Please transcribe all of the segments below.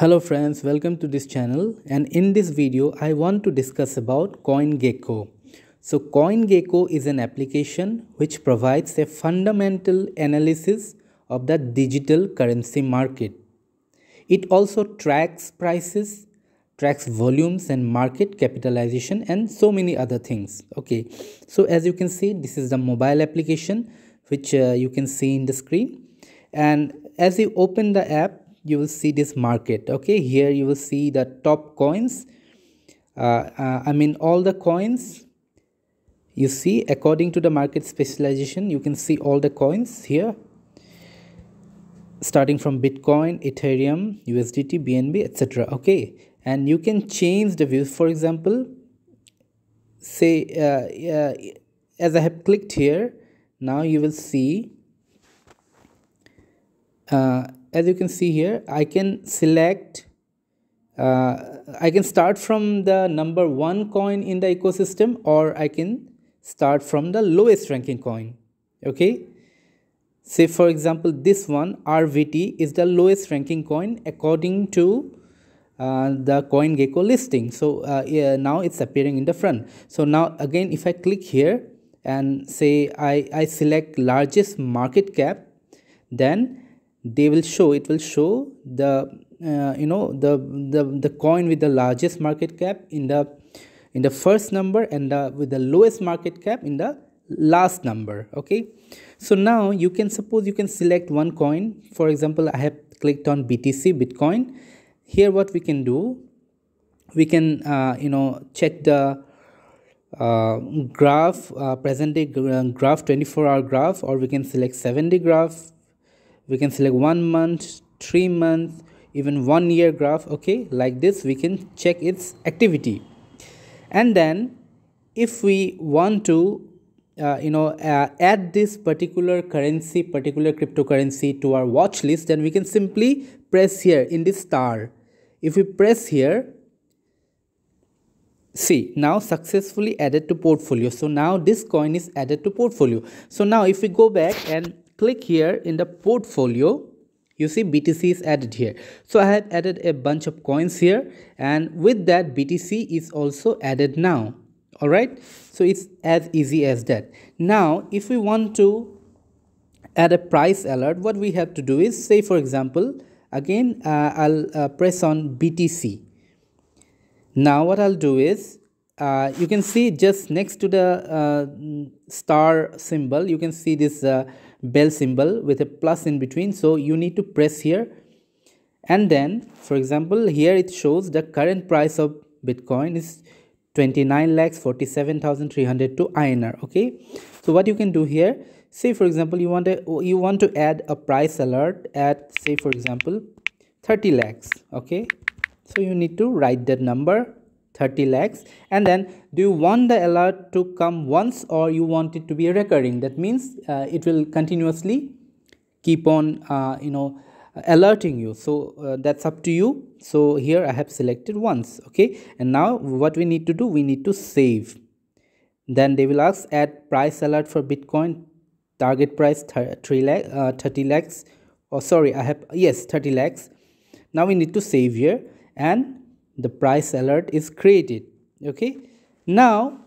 Hello friends, welcome to this channel and in this video I want to discuss about CoinGecko. So CoinGecko is an application which provides a fundamental analysis of the digital currency market. It also tracks prices, tracks volumes and market capitalization and so many other things. Okay, so as you can see this is the mobile application which uh, you can see in the screen and as you open the app you will see this market okay? Here you will see the top coins. Uh, uh, i mean all the coins you see according to the market specialization you can see all the coins here. Starting from bitcoin ethereum usdt bnb etc okay? And you can change the view. For example say uh, as i have clicked here now you will see uh, as you can see here I can select uh, I can start from the number one coin in the ecosystem or I can start from the lowest ranking coin okay? Say for example this one RVT is the lowest ranking coin according to uh, the CoinGecko listing. So uh, yeah, now it's appearing in the front. So now again if I click here and say I, I select largest market cap then they will show it will show the uh, you know the, the the coin with the largest market cap in the in the first number and the, with the lowest market cap in the last number okay? So now you can suppose you can select one coin. For example i have clicked on btc bitcoin. Here what we can do we can uh, you know check the uh, graph uh, present day graph 24 hour graph or we can select 7 day graph we can select one month three months even one year graph okay? Like this we can check its activity. And then if we want to uh, you know uh, add this particular currency particular cryptocurrency to our watch list then we can simply press here in this star. If we press here see now successfully added to portfolio. So now this coin is added to portfolio. So now if we go back and click here in the portfolio you see BTC is added here. So I have added a bunch of coins here and with that BTC is also added now. Alright, so it's as easy as that. Now if we want to add a price alert, what we have to do is say for example, again uh, I'll uh, press on BTC. Now what I'll do is uh, you can see just next to the uh, star symbol you can see this uh, bell symbol with a plus in between. So you need to press here. And then for example here it shows the current price of bitcoin is 29 lakhs 47302 INR okay? So what you can do here say for example you want to you want to add a price alert at say for example 30 lakhs okay? So you need to write that number 30 lakhs. And then do you want the alert to come once or you want it to be recurring? That means uh, it will continuously keep on uh, you know alerting you. So uh, that's up to you. So here i have selected once okay? And now what we need to do we need to save. Then they will ask add price alert for bitcoin. Target price 3 lakh uh, 30 lakhs. Oh sorry i have yes 30 lakhs. Now we need to save here. And the price alert is created okay? Now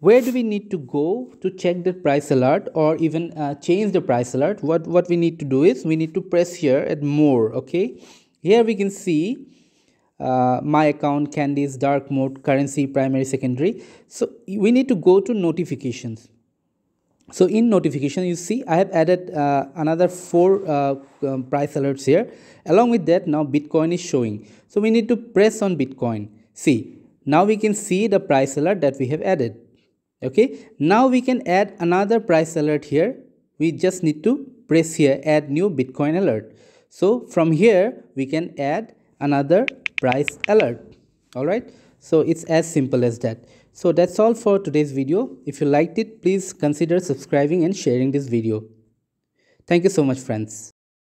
where do we need to go to check the price alert or even uh, change the price alert? What what we need to do is we need to press here at more okay? Here we can see uh, my account candies dark mode currency primary secondary. So we need to go to notifications so in notification you see i have added uh, another four uh, um, price alerts here. Along with that now bitcoin is showing. So we need to press on bitcoin. See now we can see the price alert that we have added. Okay? Now we can add another price alert here. We just need to press here add new bitcoin alert. So from here we can add another price alert. All right so it's as simple as that so that's all for today's video. If you liked it, please consider subscribing and sharing this video. Thank you so much friends.